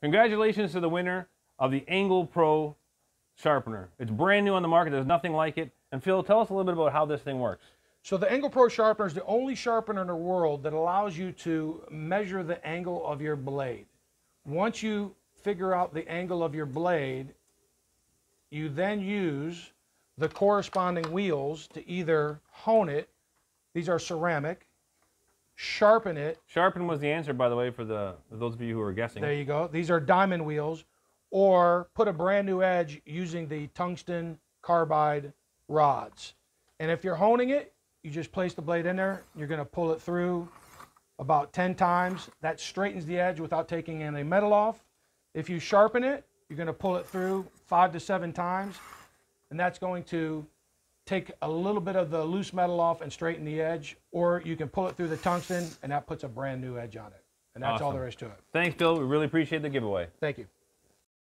Congratulations to the winner of the Angle Pro sharpener. It's brand new on the market. There's nothing like it. And Phil, tell us a little bit about how this thing works. So the Angle Pro sharpener is the only sharpener in the world that allows you to measure the angle of your blade. Once you figure out the angle of your blade, you then use the corresponding wheels to either hone it, these are ceramic, sharpen it, Sharpen was the answer, by the way, for the for those of you who are guessing. there you go, these are diamond wheels, or put a brand new edge using the tungsten carbide rods. And if you're honing it, you just place the blade in there, you're gonna pull it through about 10 times. That straightens the edge without taking any metal off. If you sharpen it, you're gonna pull it through five to seven times, and that's going to take a little bit of the loose metal off and straighten the edge, or you can pull it through the tungsten, and that puts a brand new edge on it. And that's all there is to it. Thanks, Bill. We really appreciate the giveaway. Thank you.